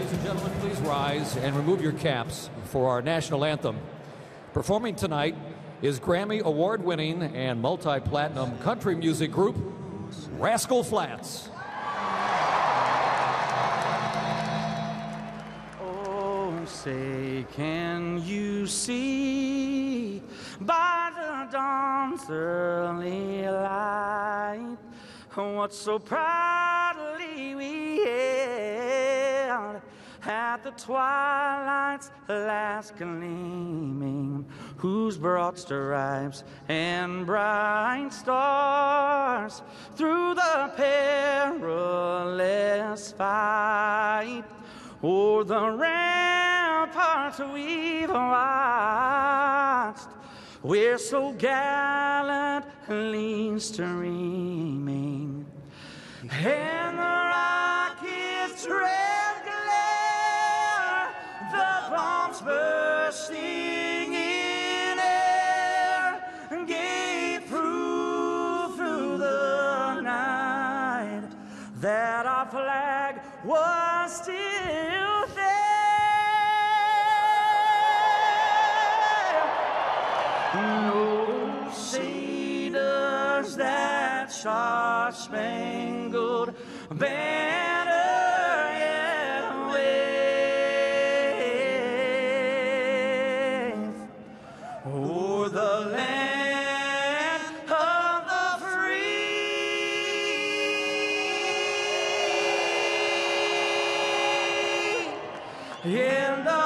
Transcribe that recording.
Ladies and gentlemen, please rise and remove your caps for our national anthem. Performing tonight is Grammy award winning and multi platinum country music group Rascal Flatts. Oh, say, can you see by the dawn's early light what so proudly we at the twilight's last gleaming, whose broad stripes and bright stars through the perilous fight o'er the ramparts we've watched, we're so gallantly streaming, and the rockets red bombs bursting in air, gave proof through the night that our flag was still there. No, does that star-spangled banner in the